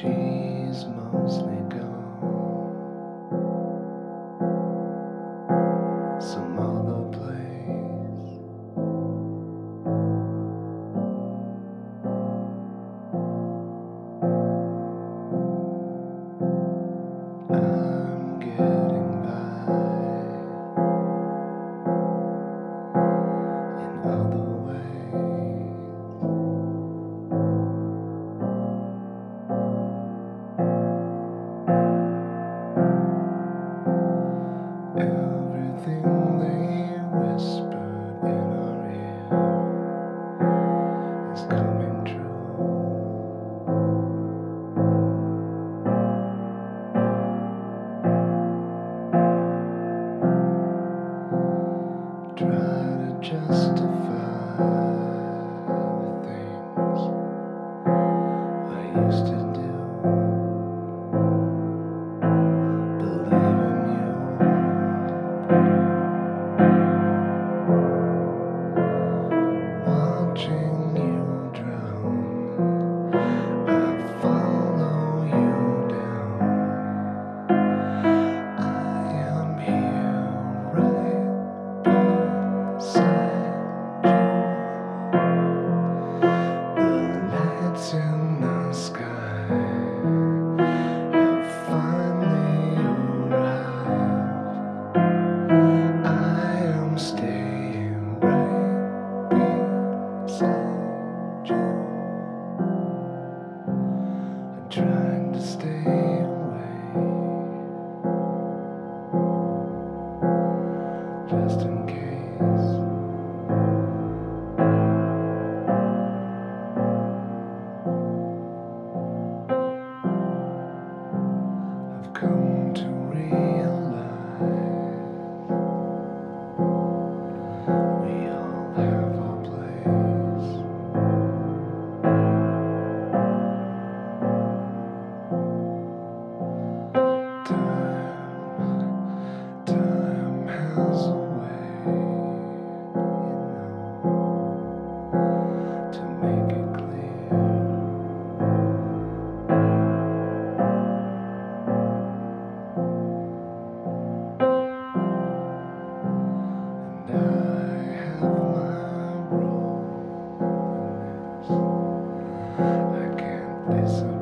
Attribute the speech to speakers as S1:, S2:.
S1: She's mostly gone. Just I can't so